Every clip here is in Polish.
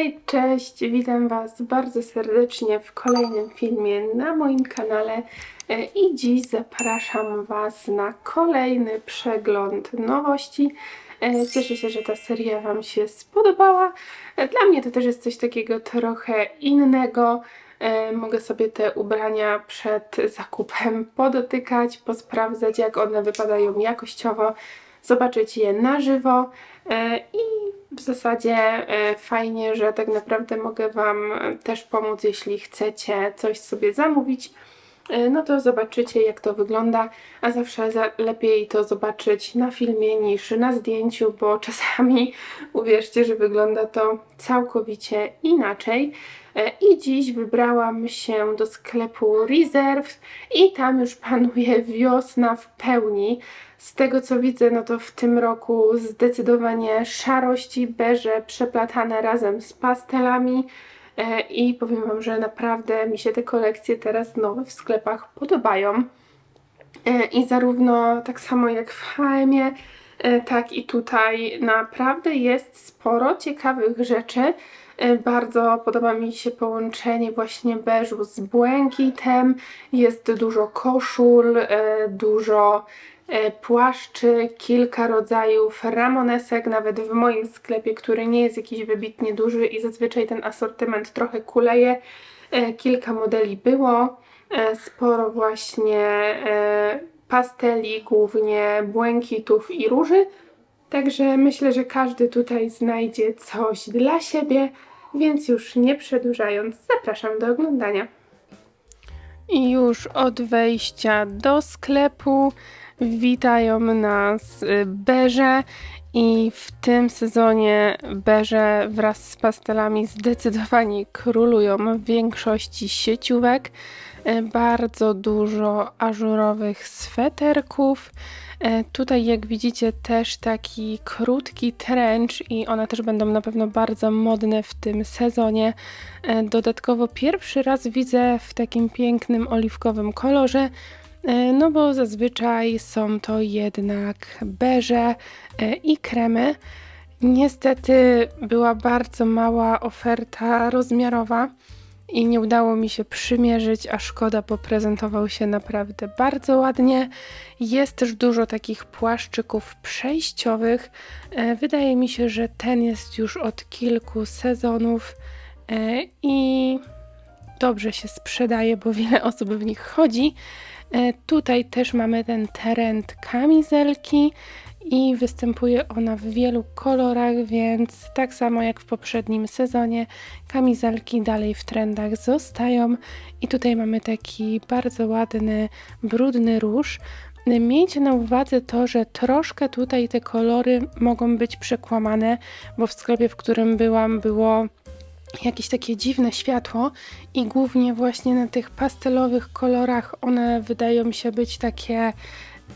Hej, cześć, witam Was bardzo serdecznie w kolejnym filmie na moim kanale e, i dziś zapraszam Was na kolejny przegląd nowości. E, cieszę się, że ta seria Wam się spodobała. E, dla mnie to też jest coś takiego trochę innego. Mogę sobie te ubrania przed zakupem podotykać, posprawdzać jak one wypadają jakościowo, zobaczyć je na żywo i w zasadzie e, fajnie, że tak naprawdę mogę Wam też pomóc, jeśli chcecie coś sobie zamówić. E, no to zobaczycie jak to wygląda, a zawsze za lepiej to zobaczyć na filmie niż na zdjęciu, bo czasami uwierzcie, że wygląda to całkowicie inaczej. E, I dziś wybrałam się do sklepu Reserve i tam już panuje wiosna w pełni. Z tego co widzę, no to w tym roku zdecydowanie szarości, beże przeplatane razem z pastelami e, i powiem Wam, że naprawdę mi się te kolekcje teraz nowe w sklepach podobają. E, I zarówno tak samo jak w H&M, tak i tutaj naprawdę jest sporo ciekawych rzeczy. Bardzo podoba mi się połączenie właśnie beżu z błękitem. Jest dużo koszul, dużo płaszczy, kilka rodzajów ramonesek, nawet w moim sklepie, który nie jest jakiś wybitnie duży i zazwyczaj ten asortyment trochę kuleje. E, kilka modeli było, e, sporo właśnie pasteli, głównie błękitów i róży. Także myślę, że każdy tutaj znajdzie coś dla siebie, więc już nie przedłużając, zapraszam do oglądania. I już od wejścia do sklepu Witają nas y, beże i w tym sezonie beże wraz z pastelami zdecydowanie królują w większości sieciówek. Y, bardzo dużo ażurowych sweterków. Y, tutaj jak widzicie też taki krótki trench i one też będą na pewno bardzo modne w tym sezonie. Dodatkowo pierwszy raz widzę w takim pięknym oliwkowym kolorze no bo zazwyczaj są to jednak beże e, i kremy. Niestety była bardzo mała oferta rozmiarowa i nie udało mi się przymierzyć, a szkoda, bo prezentował się naprawdę bardzo ładnie. Jest też dużo takich płaszczyków przejściowych. E, wydaje mi się, że ten jest już od kilku sezonów i dobrze się sprzedaje, bo wiele osób w nich chodzi. E, tutaj też mamy ten trend kamizelki i występuje ona w wielu kolorach, więc tak samo jak w poprzednim sezonie kamizelki dalej w trendach zostają i tutaj mamy taki bardzo ładny, brudny róż. Miejcie na uwadze to, że troszkę tutaj te kolory mogą być przekłamane, bo w sklepie, w którym byłam, było jakieś takie dziwne światło i głównie właśnie na tych pastelowych kolorach one wydają mi się być takie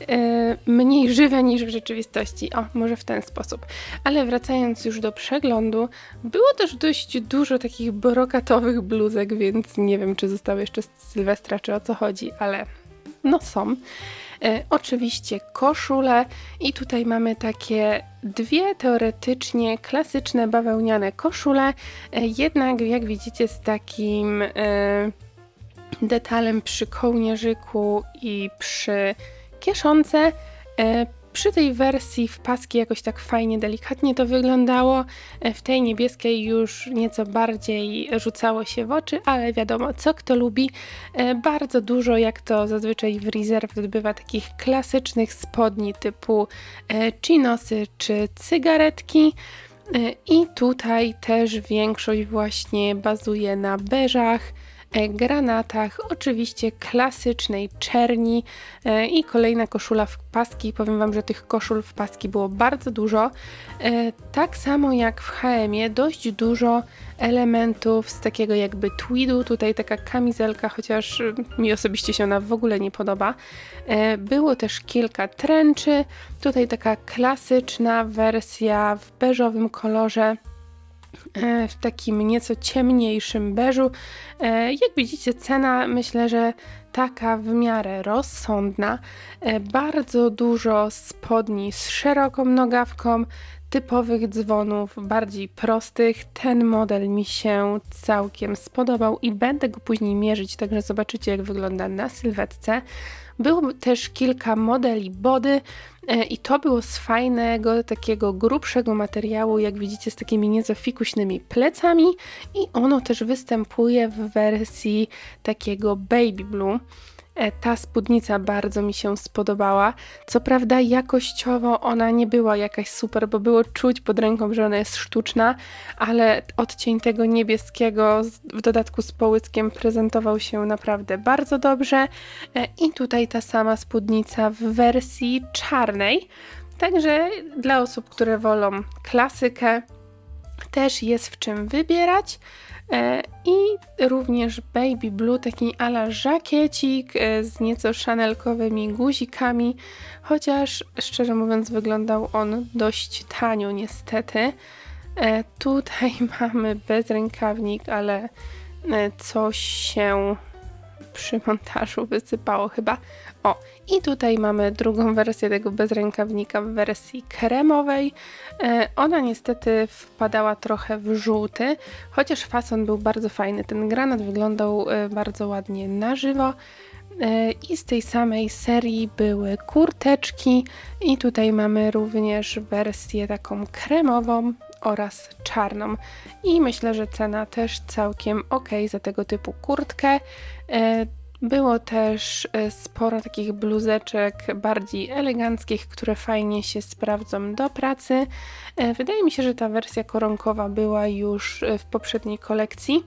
e, mniej żywe niż w rzeczywistości. O, może w ten sposób. Ale wracając już do przeglądu, było też dość dużo takich brokatowych bluzek, więc nie wiem, czy zostały jeszcze z Sylwestra, czy o co chodzi, ale no są. E, oczywiście koszule i tutaj mamy takie dwie teoretycznie klasyczne bawełniane koszule, e, jednak jak widzicie z takim e, detalem przy kołnierzyku i przy kieszonce. Przy tej wersji w paski jakoś tak fajnie, delikatnie to wyglądało. W tej niebieskiej już nieco bardziej rzucało się w oczy, ale wiadomo, co kto lubi. E, bardzo dużo, jak to zazwyczaj w Reserve bywa takich klasycznych spodni typu e, chinosy czy cygaretki. E, I tutaj też większość właśnie bazuje na beżach, E, granatach, oczywiście klasycznej czerni e, i kolejna koszula w paski. Powiem Wam, że tych koszul w paski było bardzo dużo. E, tak samo jak w H&M dość dużo elementów z takiego jakby tweedu, tutaj taka kamizelka, chociaż mi osobiście się ona w ogóle nie podoba. Było też kilka trenczy, tutaj taka klasyczna wersja w beżowym kolorze e, w takim nieco ciemniejszym beżu. E, jak widzicie, cena myślę, że taka w miarę rozsądna. Bardzo dużo spodni z szeroką nogawką, typowych dzwonów, bardziej prostych. Ten model mi się całkiem spodobał i będę go później mierzyć, także zobaczycie jak wygląda na sylwetce. Było też kilka modeli body e, i to było z fajnego, takiego grubszego materiału, jak widzicie, z takimi nieco fikuśnymi plecami i ono też występuje w wersji takiego baby blue. E, ta spódnica bardzo mi się spodobała. Co prawda, jakościowo ona nie była jakaś super, bo było czuć pod ręką, że ona jest sztuczna, ale odcień tego niebieskiego w dodatku z połyskiem prezentował się naprawdę bardzo dobrze. E, I tutaj ta sama spódnica w wersji czarnej. Także dla osób, które wolą klasykę, też jest w czym wybierać. E, I również Baby Blue, taki ala żakiecik e, z nieco szanelkowymi guzikami, chociaż szczerze mówiąc wyglądał on dość tanio niestety. E, tutaj mamy bezrękawnik, ale coś się przy montażu wysypało chyba. O, i tutaj mamy drugą wersję tego bezrękawnika w wersji kremowej. E, ona niestety wpadała trochę w żółty, chociaż fason był bardzo fajny. Ten granat wyglądał e, bardzo ładnie na żywo. E, I z tej samej serii były kurteczki i tutaj mamy również wersję taką kremową oraz czarną. I myślę, że cena też całkiem ok za tego typu kurtkę. Było też e, sporo takich bluzeczek bardziej eleganckich, które fajnie się sprawdzą do pracy. E, wydaje mi się, że ta wersja koronkowa była już e, w poprzedniej kolekcji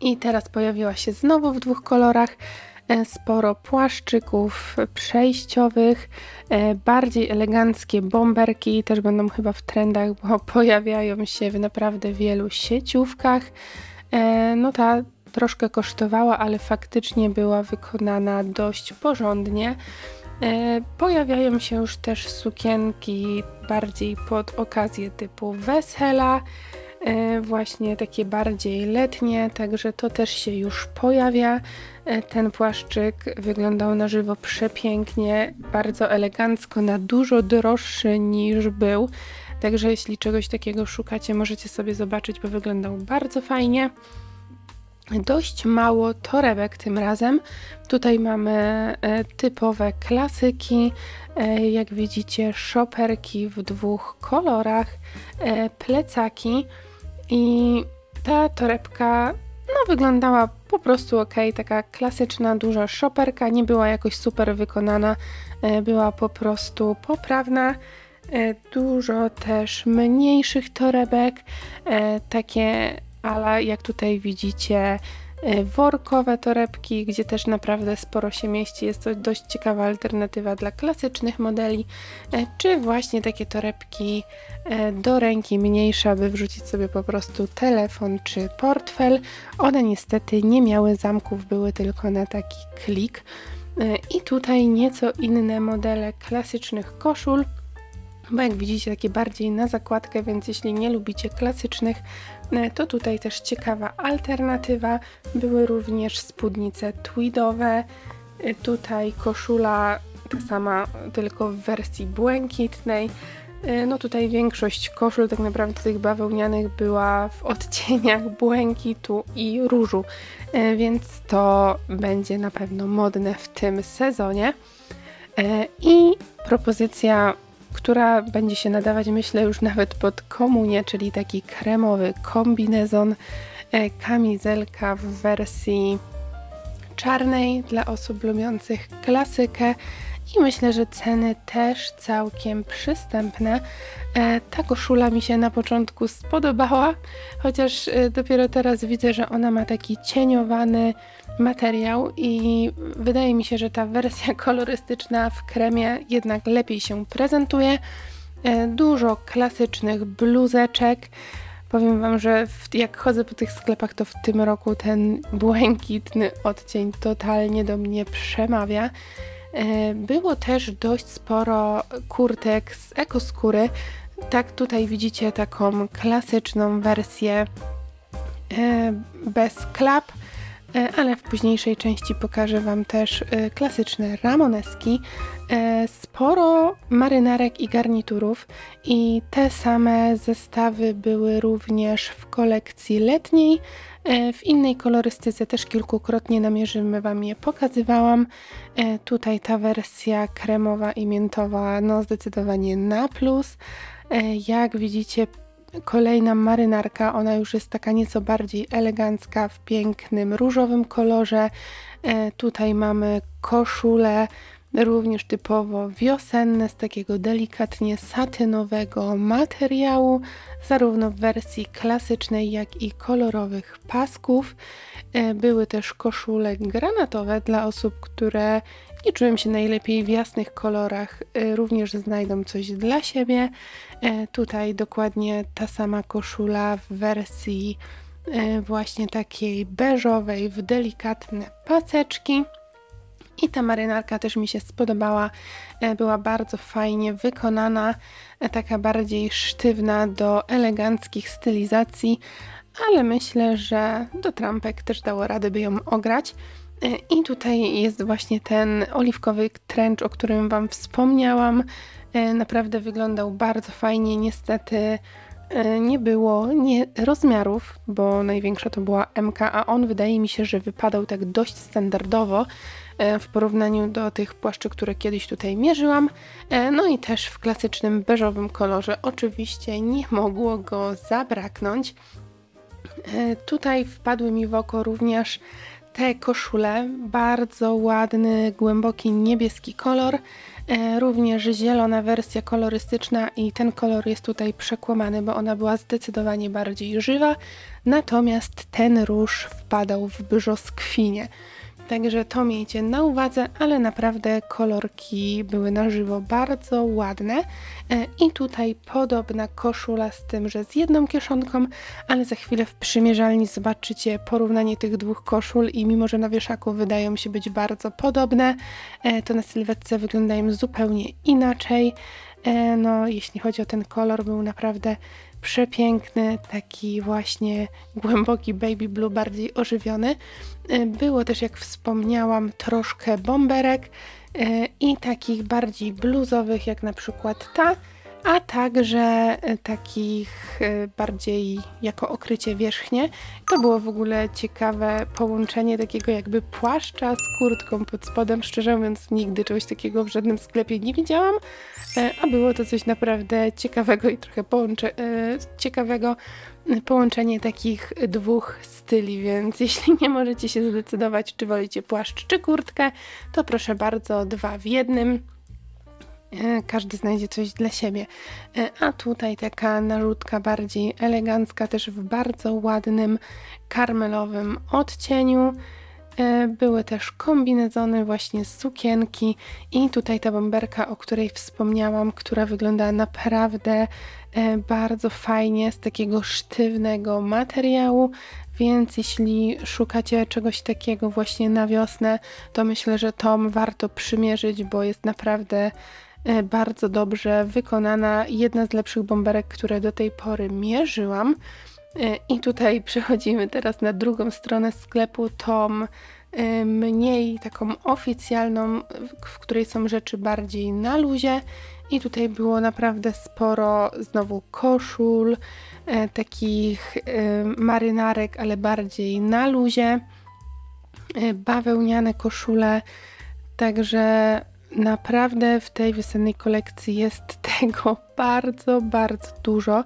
i teraz pojawiła się znowu w dwóch kolorach. Sporo płaszczyków przejściowych, bardziej eleganckie bomberki też będą chyba w trendach, bo pojawiają się w naprawdę wielu sieciówkach. No ta troszkę kosztowała, ale faktycznie była wykonana dość porządnie. E, pojawiają się już też sukienki bardziej pod okazję typu wesela, e, właśnie takie bardziej letnie, także to też się już pojawia. E, ten płaszczyk wyglądał na żywo przepięknie, bardzo elegancko, na dużo droższy niż był. Także jeśli czegoś takiego szukacie, możecie sobie zobaczyć, bo wyglądał bardzo fajnie dość mało torebek tym razem. Tutaj mamy e, typowe klasyki, e, jak widzicie szoperki w dwóch kolorach, e, plecaki i ta torebka no, wyglądała po prostu ok, taka klasyczna, duża szoperka, nie była jakoś super wykonana, była po prostu poprawna. Dużo też mniejszych torebek, takie ale jak tutaj widzicie e, workowe torebki, gdzie też naprawdę sporo się mieści. Jest to dość ciekawa alternatywa dla klasycznych modeli, e, czy właśnie takie torebki e, do ręki mniejsze, aby wrzucić sobie po prostu telefon czy portfel. One niestety nie miały zamków, były tylko na taki klik. I tutaj nieco inne modele klasycznych koszul bo jak widzicie takie bardziej na zakładkę, więc jeśli nie lubicie klasycznych, e, to tutaj też ciekawa alternatywa. Były również spódnice tweedowe, e, tutaj koszula ta sama, tylko w wersji błękitnej. E, no tutaj większość koszul tak naprawdę tych bawełnianych była w odcieniach błękitu i różu, więc to będzie na pewno modne w tym sezonie. I propozycja która będzie się nadawać, myślę, już nawet pod komunię, czyli taki kremowy kombinezon, e, kamizelka w wersji czarnej dla osób lubiących klasykę i myślę, że ceny też całkiem przystępne. E, ta koszula mi się na początku spodobała, chociaż e, dopiero teraz widzę, że ona ma taki cieniowany materiał i wydaje mi się, że ta wersja kolorystyczna w kremie jednak lepiej się prezentuje. E, dużo klasycznych bluzeczek. Powiem Wam, że w, jak chodzę po tych sklepach, to w tym roku ten błękitny odcień totalnie do mnie przemawia. Było też dość sporo kurtek z ekoskóry, Tak, tutaj widzicie taką klasyczną wersję e, bez klap, e, ale w późniejszej części pokażę Wam też e, klasyczne ramoneski. Sporo marynarek i garniturów i te same zestawy były również w kolekcji letniej. W innej kolorystyce też kilkukrotnie namierzymy Wam je pokazywałam. Tutaj ta wersja kremowa i miętowa no zdecydowanie na plus. E, jak widzicie, kolejna marynarka, ona już jest taka nieco bardziej elegancka w pięknym różowym kolorze. E, tutaj mamy koszulę również typowo wiosenne, z takiego delikatnie satynowego materiału, zarówno w wersji klasycznej, jak i kolorowych pasków. E, były też koszule granatowe dla osób, które nie czują się najlepiej w jasnych kolorach, e, również znajdą coś dla siebie. E, tutaj dokładnie ta sama koszula w wersji właśnie takiej beżowej, w delikatne paseczki. I ta marynarka też mi się spodobała, była bardzo fajnie wykonana, taka bardziej sztywna do eleganckich stylizacji, ale myślę, że do trampek też dało radę, by ją ograć. E, I tutaj jest właśnie ten oliwkowy trench, o którym Wam wspomniałam. E, naprawdę wyglądał bardzo fajnie. Niestety e, nie było nie, rozmiarów, bo największa to była MK, a on wydaje mi się, że wypadał tak dość standardowo w porównaniu do tych płaszczy, które kiedyś tutaj mierzyłam. No i też w klasycznym beżowym kolorze. Oczywiście nie mogło go zabraknąć. E, tutaj wpadły mi w oko również te koszule, bardzo ładny, głęboki niebieski kolor, e, również zielona wersja kolorystyczna i ten kolor jest tutaj przekłamany, bo ona była zdecydowanie bardziej żywa, natomiast ten róż wpadał w brzoskwinie. Także to miejcie na uwadze, ale naprawdę kolorki były na żywo bardzo ładne. E, I tutaj podobna koszula z tym, że z jedną kieszonką, ale za chwilę w przymierzalni zobaczycie porównanie tych dwóch koszul i mimo, że na wieszaku wydają się być bardzo podobne, e, to na sylwetce wyglądają zupełnie inaczej. E, no, jeśli chodzi o ten kolor, był naprawdę przepiękny, taki właśnie głęboki baby blue, bardziej ożywiony. E, było też, jak wspomniałam, troszkę bomberek e, i takich bardziej bluzowych, jak na przykład ta, a także e, takich bardziej jako okrycie wierzchnie. To było w ogóle ciekawe połączenie takiego jakby płaszcza z kurtką pod spodem. Szczerze mówiąc, nigdy czegoś takiego w żadnym sklepie nie widziałam, a było to coś naprawdę ciekawego i trochę połącze ciekawego połączenie takich dwóch styli, więc jeśli nie możecie się zdecydować, czy wolicie płaszcz czy kurtkę, to proszę bardzo, dwa w jednym. E, każdy znajdzie coś dla siebie. E, a tutaj taka narzutka bardziej elegancka, też w bardzo ładnym karmelowym odcieniu. E, były też kombinezony, właśnie sukienki i tutaj ta bomberka, o której wspomniałam, która wygląda naprawdę bardzo fajnie z takiego sztywnego materiału, więc jeśli szukacie czegoś takiego właśnie na wiosnę, to myślę, że Tom warto przymierzyć, bo jest naprawdę bardzo dobrze wykonana. Jedna z lepszych bomberek, które do tej pory mierzyłam. I tutaj przechodzimy teraz na drugą stronę sklepu, Tom mniej taką oficjalną, w której są rzeczy bardziej na luzie. I tutaj było naprawdę sporo znowu koszul, e, takich marynarek, ale bardziej na luzie, e, bawełniane koszule, także naprawdę w tej wiosennej kolekcji jest tego bardzo, bardzo dużo.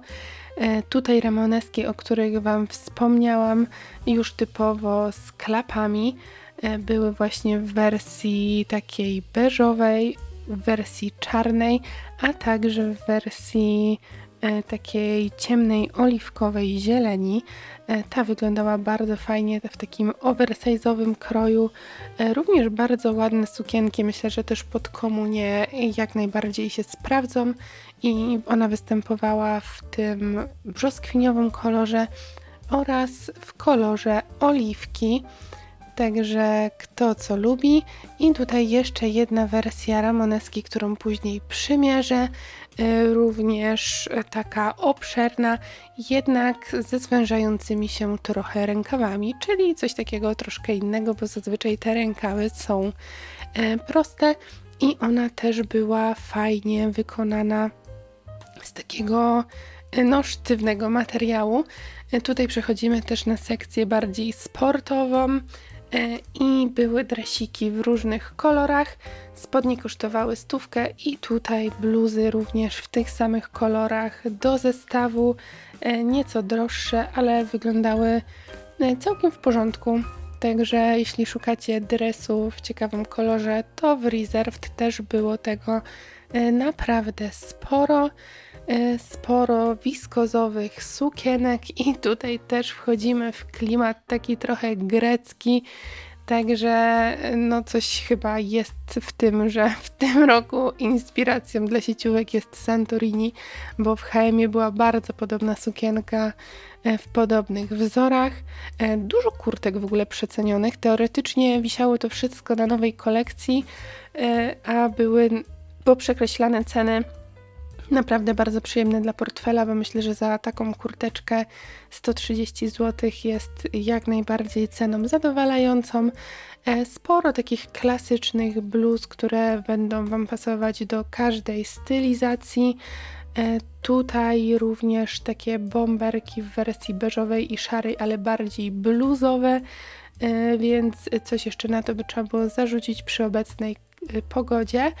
E, tutaj ramoneski, o których Wam wspomniałam, już typowo z klapami, e, były właśnie w wersji takiej beżowej, w wersji czarnej, a także w wersji takiej ciemnej, oliwkowej zieleni. Ta wyglądała bardzo fajnie w takim oversize'owym kroju. Również bardzo ładne sukienki, myślę, że też pod komunie jak najbardziej się sprawdzą i ona występowała w tym brzoskwiniowym kolorze oraz w kolorze oliwki. także kto co lubi. I tutaj jeszcze jedna wersja Ramoneski, którą później przymierzę, również taka obszerna, jednak ze zwężającymi się trochę rękawami, czyli coś takiego troszkę innego, bo zazwyczaj te rękawy są y, proste i ona też była fajnie wykonana z takiego no, sztywnego materiału. Tutaj przechodzimy też na sekcję bardziej sportową i były dresiki w różnych kolorach. Spodnie kosztowały stówkę i tutaj bluzy również w tych samych kolorach do zestawu, e, nieco droższe, ale wyglądały e, całkiem w porządku. Także jeśli szukacie dresu w ciekawym kolorze, to w Reserved też było tego naprawdę sporo. E, sporo wiskozowych sukienek i tutaj też wchodzimy w klimat taki trochę grecki, Także no coś chyba jest w tym, że w tym roku inspiracją dla sieciówek jest Santorini, bo w HM była bardzo podobna sukienka e, w podobnych wzorach. E, dużo kurtek w ogóle przecenionych. Teoretycznie wisiało to wszystko na nowej kolekcji, a były poprzekreślane ceny Naprawdę bardzo przyjemne dla portfela, bo myślę, że za taką kurteczkę 130 zł jest jak najbardziej ceną zadowalającą. E, sporo takich klasycznych bluz, które będą Wam pasować do każdej stylizacji. E, tutaj również takie bomberki w wersji beżowej i szarej, ale bardziej bluzowe, e, więc coś jeszcze na to by trzeba było zarzucić przy obecnej pogodzie.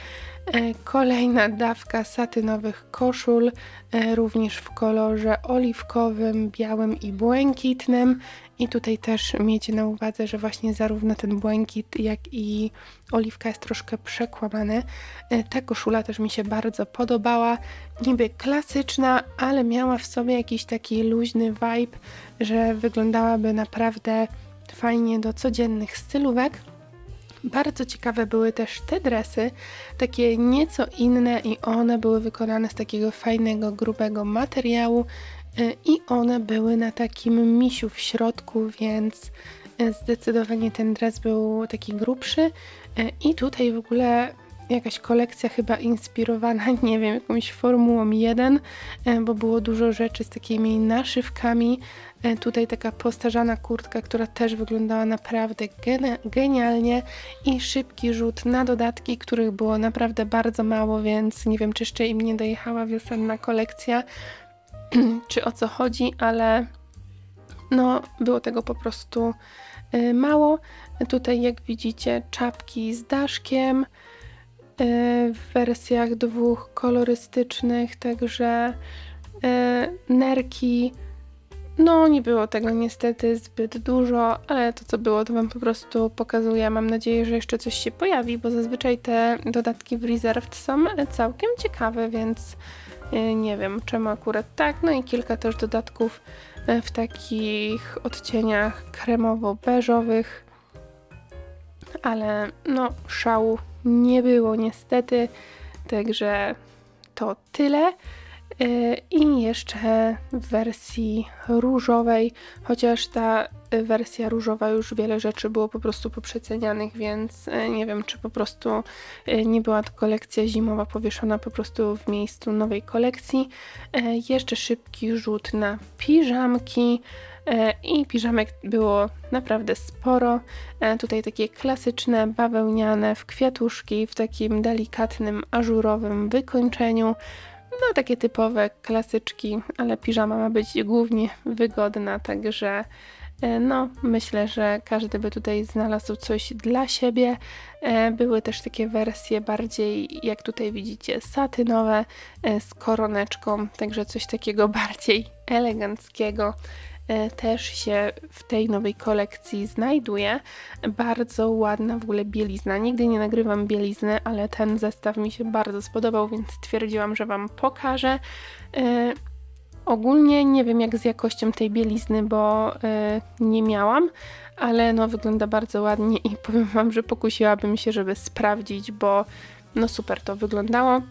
E, kolejna dawka satynowych koszul, e, również w kolorze oliwkowym, białym i błękitnym. I tutaj też miejcie na uwadze, że właśnie zarówno ten błękit, jak i oliwka jest troszkę przekłamany. E, ta koszula też mi się bardzo podobała. Niby klasyczna, ale miała w sobie jakiś taki luźny vibe, że wyglądałaby naprawdę fajnie do codziennych stylówek. Bardzo ciekawe były też te dresy, takie nieco inne i one były wykonane z takiego fajnego, grubego materiału y, i one były na takim misiu w środku, więc y, zdecydowanie ten dres był taki grubszy. Y, i tutaj w ogóle jakaś kolekcja chyba inspirowana, nie wiem, jakąś Formułą 1, bo było dużo rzeczy z takimi naszywkami, tutaj taka postarzana kurtka, która też wyglądała naprawdę genialnie i szybki rzut na dodatki, których było naprawdę bardzo mało, więc nie wiem, czy jeszcze im nie dojechała wiosenna kolekcja, czy o co chodzi, ale no było tego po prostu e, mało. Tutaj jak widzicie czapki z daszkiem e, w wersjach dwóch kolorystycznych, także nerki, no, nie było tego niestety zbyt dużo, ale to co było, to Wam po prostu pokazuję. Mam nadzieję, że jeszcze coś się pojawi, bo zazwyczaj te dodatki w Reserved są całkiem ciekawe, więc e, nie wiem czemu akurat tak. No i kilka też dodatków e, w takich odcieniach kremowo-beżowych, ale no szału nie było niestety, także to tyle. E, I jeszcze w wersji różowej, chociaż ta wersja różowa już wiele rzeczy było po prostu poprzecenianych, więc e, nie wiem, czy po prostu e, nie była to kolekcja zimowa powieszona po prostu w miejscu nowej kolekcji. Jeszcze szybki rzut na piżamki. I piżamek było naprawdę sporo. Tutaj takie klasyczne, bawełniane w kwiatuszki, w takim delikatnym, ażurowym wykończeniu. No takie typowe klasyczki, ale piżama ma być głównie wygodna, także e, no myślę, że każdy by tutaj znalazł coś dla siebie. E, były też takie wersje bardziej, jak tutaj widzicie, satynowe e, z koroneczką, także coś takiego bardziej eleganckiego. E, też się w tej nowej kolekcji znajduje. Bardzo ładna w ogóle bielizna. Nigdy nie nagrywam bielizny, ale ten zestaw mi się bardzo spodobał, więc stwierdziłam, że Wam pokażę. E, ogólnie nie wiem jak z jakością tej bielizny, bo e, nie miałam, ale no wygląda bardzo ładnie i powiem Wam, że pokusiłabym się, żeby sprawdzić, bo no super to wyglądało.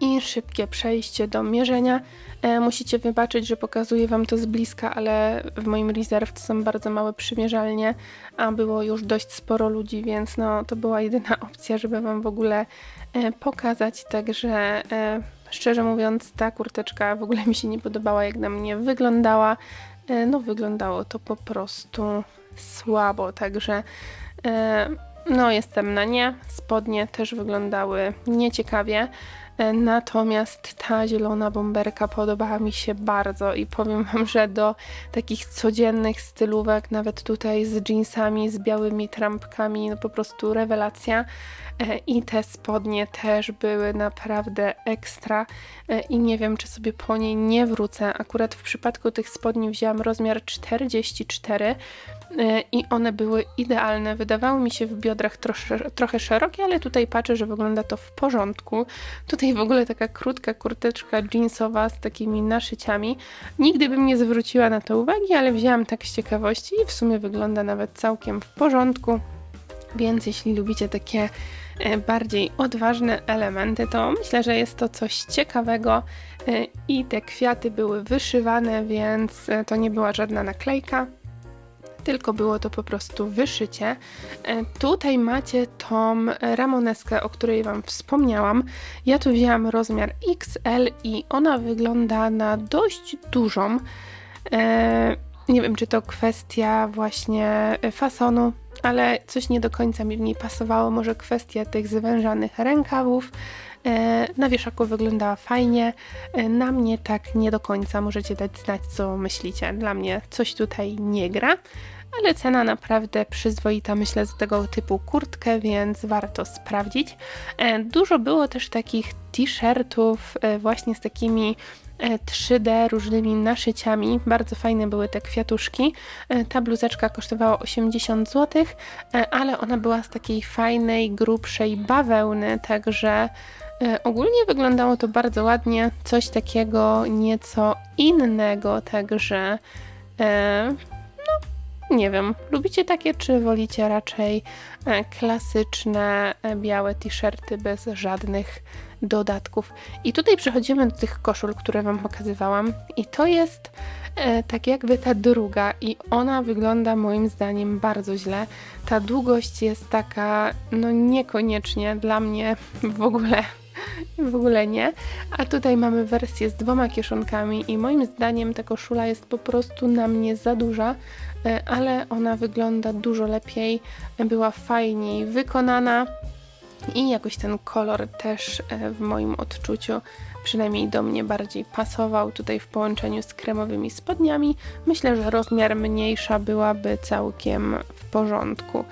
I szybkie przejście do mierzenia. E, musicie wybaczyć, że pokazuję Wam to z bliska, ale w moim rezerw to są bardzo małe przymierzalnie, a było już dość sporo ludzi, więc no, to była jedyna opcja, żeby Wam w ogóle e, pokazać, także e, szczerze mówiąc ta kurteczka w ogóle mi się nie podobała, jak na mnie wyglądała. No wyglądało to po prostu słabo, także no jestem na nie. Spodnie też wyglądały nieciekawie. Natomiast ta zielona bomberka podobała mi się bardzo i powiem Wam, że do takich codziennych stylówek, nawet tutaj z jeansami, z białymi trampkami, no po prostu rewelacja. E, I te spodnie też były naprawdę ekstra e, i nie wiem, czy sobie po niej nie wrócę. Akurat w przypadku tych spodni wzięłam rozmiar 44 i one były idealne. Wydawały mi się w biodrach trosze, trochę szerokie, ale tutaj patrzę, że wygląda to w porządku. Tutaj w ogóle taka krótka kurteczka jeansowa z takimi naszyciami. Nigdy bym nie zwróciła na to uwagi, ale wzięłam tak z ciekawości i w sumie wygląda nawet całkiem w porządku. Więc jeśli lubicie takie e, bardziej odważne elementy, to myślę, że jest to coś ciekawego e, i te kwiaty były wyszywane, więc e, to nie była żadna naklejka tylko było to po prostu wyszycie. E, tutaj macie tą ramoneskę, o której Wam wspomniałam. Ja tu wzięłam rozmiar XL i ona wygląda na dość dużą. E, nie wiem, czy to kwestia właśnie fasonu, ale coś nie do końca mi w niej pasowało. Może kwestia tych zwężanych rękawów. E, na wieszaku wyglądała fajnie, na mnie tak nie do końca. Możecie dać znać, co myślicie. Dla mnie coś tutaj nie gra ale cena naprawdę przyzwoita, myślę, za tego typu kurtkę, więc warto sprawdzić. E, dużo było też takich t-shirtów e, właśnie z takimi 3D e, różnymi naszyciami. Bardzo fajne były te kwiatuszki. Ta bluzeczka kosztowała 80 zł, ale ona była z takiej fajnej, grubszej bawełny, także ogólnie wyglądało to bardzo ładnie. Coś takiego nieco innego, także nie wiem, lubicie takie, czy wolicie raczej e, klasyczne e, białe t-shirty bez żadnych dodatków? I tutaj przechodzimy do tych koszul, które Wam pokazywałam, i to jest e, tak jakby ta druga, i ona wygląda moim zdaniem bardzo źle. Ta długość jest taka, no niekoniecznie dla mnie w ogóle w ogóle nie. A tutaj mamy wersję z dwoma kieszonkami i moim zdaniem ta koszula jest po prostu na mnie za duża, E, ale ona wygląda dużo lepiej, była fajniej wykonana i jakoś ten kolor też e, w moim odczuciu przynajmniej do mnie bardziej pasował tutaj w połączeniu z kremowymi spodniami. Myślę, że rozmiar mniejsza byłaby całkiem w porządku.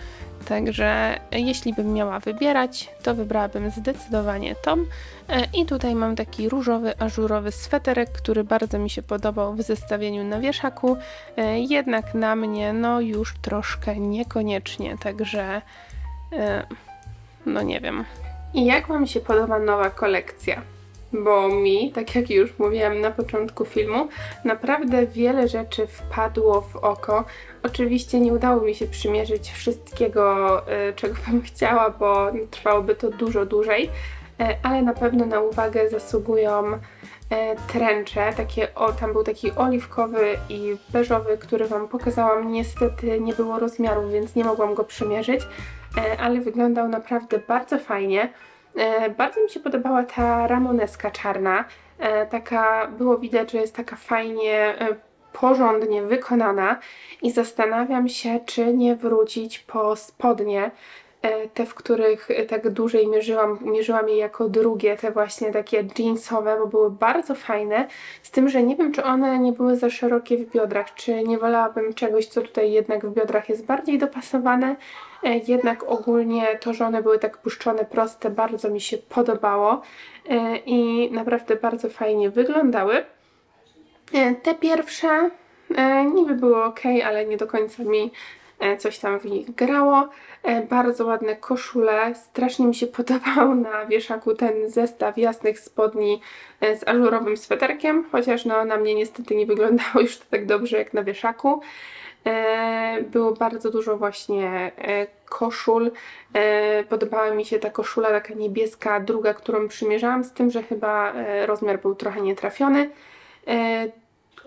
Także jeśli bym miała wybierać, to wybrałabym zdecydowanie Tom. E, I tutaj mam taki różowy, ażurowy sweterek, który bardzo mi się podobał w zestawieniu na wieszaku. E, jednak na mnie no już troszkę niekoniecznie, także e, no nie wiem. I jak Wam się podoba nowa kolekcja? Bo mi, tak jak już mówiłam na początku filmu, naprawdę wiele rzeczy wpadło w oko. Oczywiście nie udało mi się przymierzyć wszystkiego, y, czego bym chciała, bo trwałoby to dużo dłużej, y, ale na pewno na uwagę zasługują y, tręcze, takie, o, tam był taki oliwkowy i beżowy, który Wam pokazałam, niestety nie było rozmiaru, więc nie mogłam go przymierzyć, ale wyglądał naprawdę bardzo fajnie. E, bardzo mi się podobała ta ramoneska czarna. E, taka, było widać, że jest taka fajnie, e, porządnie wykonana i zastanawiam się, czy nie wrócić po spodnie, te, w których tak dłużej mierzyłam, mierzyłam je jako drugie, te właśnie takie jeansowe, bo były bardzo fajne, z tym, że nie wiem, czy one nie były za szerokie w biodrach, czy nie wolałabym czegoś, co tutaj jednak w biodrach jest bardziej dopasowane, jednak ogólnie to, że one były tak puszczone, proste, bardzo mi się podobało e, i naprawdę bardzo fajnie wyglądały. E, te pierwsze niby były ok, ale nie do końca mi coś tam w nich grało. Bardzo ładne koszule. Strasznie mi się podobał na wieszaku ten zestaw jasnych spodni z ażurowym sweterkiem, chociaż no, na mnie niestety nie wyglądało już to tak dobrze jak na wieszaku. E, Było bardzo dużo właśnie e, koszul. E, Podobała mi się ta koszula taka niebieska, druga, którą przymierzałam, z tym, że chyba rozmiar był trochę nietrafiony.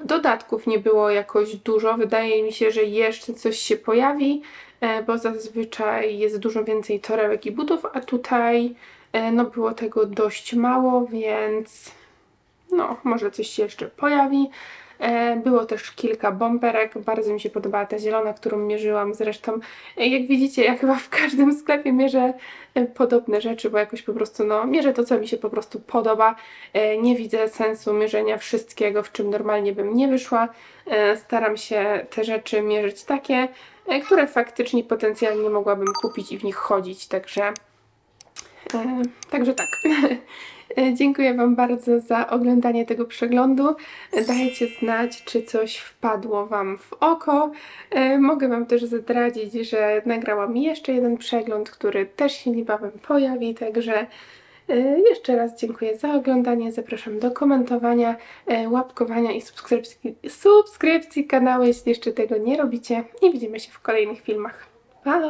Dodatków nie było jakoś dużo. Wydaje mi się, że jeszcze coś się pojawi, bo zazwyczaj jest dużo więcej torebek i butów, a tutaj no było tego dość mało, więc no może coś się jeszcze pojawi. E, Było też kilka bomberek, bardzo mi się podobała ta zielona, którą mierzyłam zresztą. e, Jak widzicie, ja chyba w każdym sklepie mierzę e, podobne rzeczy, bo jakoś po prostu, no, mierzę to, co mi się po prostu podoba. Nie widzę sensu mierzenia wszystkiego, w czym normalnie bym nie wyszła. Staram się te rzeczy mierzyć takie, które faktycznie potencjalnie mogłabym kupić i w nich chodzić, także Także tak. E, Dziękuję Wam bardzo za oglądanie tego przeglądu. E, Dajcie znać, czy coś wpadło Wam w oko. E, Mogę Wam też zdradzić, że nagrałam jeszcze jeden przegląd, który też się niebawem pojawi, także e, jeszcze raz dziękuję za oglądanie. Zapraszam do komentowania, e, łapkowania i subskrypcji, subskrypcji kanału, jeśli jeszcze tego nie robicie. I widzimy się w kolejnych filmach. Pa!